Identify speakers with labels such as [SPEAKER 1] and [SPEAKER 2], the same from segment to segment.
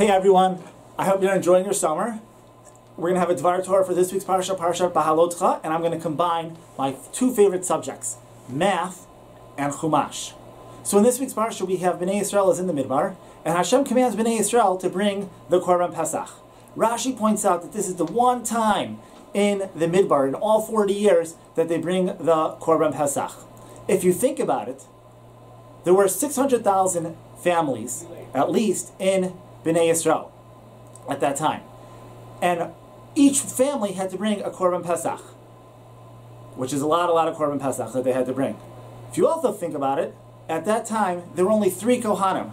[SPEAKER 1] Hey everyone, I hope you're enjoying your summer. We're going to have a Dvar Torah for this week's Parsha, Parsha Beha'alotcha, and I'm going to combine my two favorite subjects, math and Chumash. So in this week's Parsha, we have Bnei Yisrael is in the Midbar, and Hashem commands Bnei Yisrael to bring the Korban Pesach. Rashi points out that this is the one time in the Midbar, in all 40 years, that they bring the Korban Pesach. If you think about it, there were 600,000 families, at least, in Bnei Yisrael at that time. And each family had to bring a Korban Pesach, which is a lot, a lot of Korban Pesach that they had to bring. If you also think about it, at that time, there were only three Kohanim,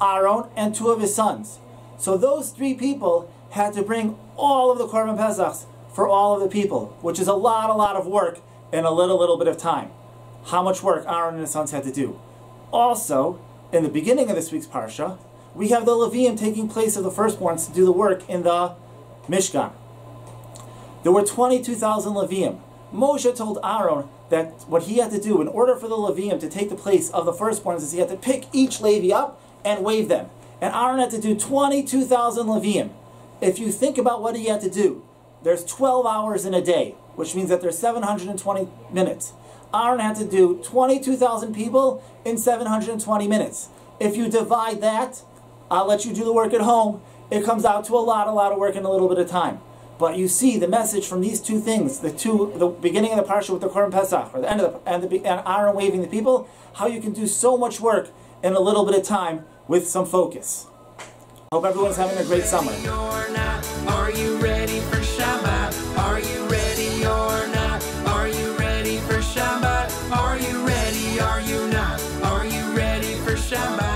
[SPEAKER 1] Aaron and two of his sons. So those three people had to bring all of the Korban Pesachs for all of the people, which is a lot, a lot of work in a little, little bit of time. How much work Aaron and his sons had to do. Also, in the beginning of this week's Parsha, we have the Leviim taking place of the firstborns to do the work in the Mishkan. There were 22,000 Leviim. Moshe told Aaron that what he had to do in order for the Leviim to take the place of the firstborns is he had to pick each Levi up and wave them. And Aaron had to do 22,000 Leviim. If you think about what he had to do, there's 12 hours in a day, which means that there's 720 minutes. Aaron had to do 22,000 people in 720 minutes. If you divide that I'll let you do the work at home. It comes out to a lot, a lot of work in a little bit of time. But you see the message from these two things, the two, the beginning of the parsha with the Korban Pesach, or the end of the, and, the, and Aaron waving the people, how you can do so much work in a little bit of time with some focus. Hope everyone's having a great summer.
[SPEAKER 2] Are you ready for Shabbat? Are you ready or not? Are you ready for Shabbat? Are you ready? Are you not? Are you ready for Shabbat?